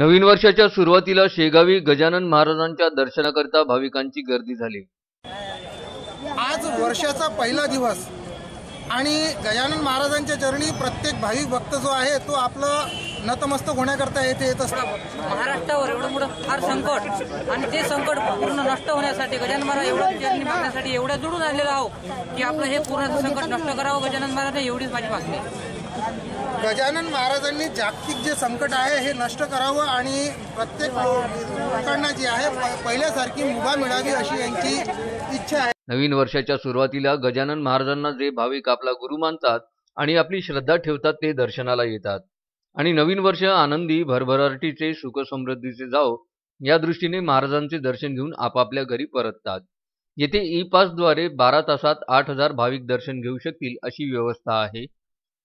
नवीन वर्षाच्या सुरुवातीला शेगावी गजानन महाराजांच्या दर्शनाकरता भाविकांची गर्दी झाली आज वर्षाचा पहिला दिवस आणि गजानन महाराजांच्या चरणी प्रत्येक भाविक भक्त जो आहे तो आपलं नतमस्तक होण्याकरता येथे येत असतात महाराष्ट्रावर एवढं मोठं फार संकट आणि ते संकट पूर्ण नष्ट होण्यासाठी गजानन महाराज एवढं चरणी मागण्यासाठी एवढ्या जुडून आलेलो आहो की आपलं हे पूर्ण संकट नष्ट करावं गजानन महाराज एवढीच माझी मागणी आहे. गजानन महाराजांनी जागतिक जे संकट आहे हे नष्ट करावं आणि प्रत्येक लोकांना जी आहे पहिल्यासारखी मुभा मिळावी अशी यांची इच्छा आहे. नवीन वर्षाच्या सुरुवातीला गजानन महाराजांना जे भाविक आपला गुरु मानतात आणि आपली श्रद्धा ठेवतात ते दर्शनाला येतात. आणि नवीन वर्ष आनंदी भरभराटीचे सुखसमृद्धीचे जाओ या दृष्टीने महाराजांचे दर्शन घेऊन आपापल्या घरी परततात. येथे ई पासद्वारे बारा तासात आठ हजार भाविक दर्शन घेऊ शकतील अशी व्यवस्था आहे.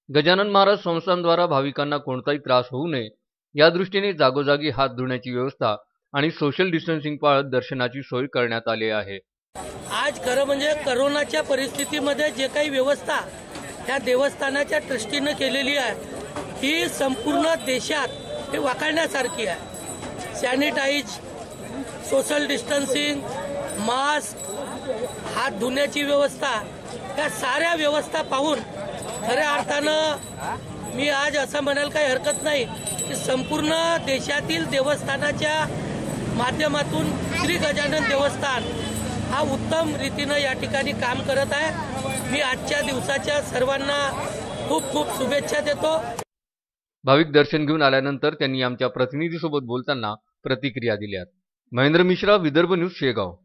गजानन महाराज संस्थांद्वारा भाविकांना कोणताही त्रास होऊ नये या दृष्टीने जागोजागी हात धुण्याची व्यवस्था आणि सोशल डिस्टन्सिंग पाळत दर्शनाची सोय करण्यात आली आहे. आज खरं म्हणजे करोनाच्या परिस्थितीमध्ये जे काही व्यवस्था त्या देवस्थानाच्या ट्रस्टीनं केलेली आहे ही संपूर्ण देशात हे वाखाणण्यासारखी आहे. सॅनिटाईज सोशल डिस्टन्सिंग मास्क हात धुण्याची व्यवस्था या साऱ्या व्यवस्था पाहून खऱ्या अर्थानं मी आज असं म्हणायला काही हरकत नाही की संपूर्ण देशातील देवस्थानाच्या माध्यमातून श्री गजानन देवस्थान हा उत्तम रीतीनं या ठिकाणी काम करत आहे. मी आजच्या दिवसाच्या सर्वांना खूप खूप शुभेच्छा देतो. भाविक दर्शन घेऊन आल्यानंतर त्यांनी आमच्या प्रतिनिधीसोबत बोलताना प्रतिक्रिया दिल्यात. महेंद्र मिश्रा विदर्भ न्यूज शेगाव.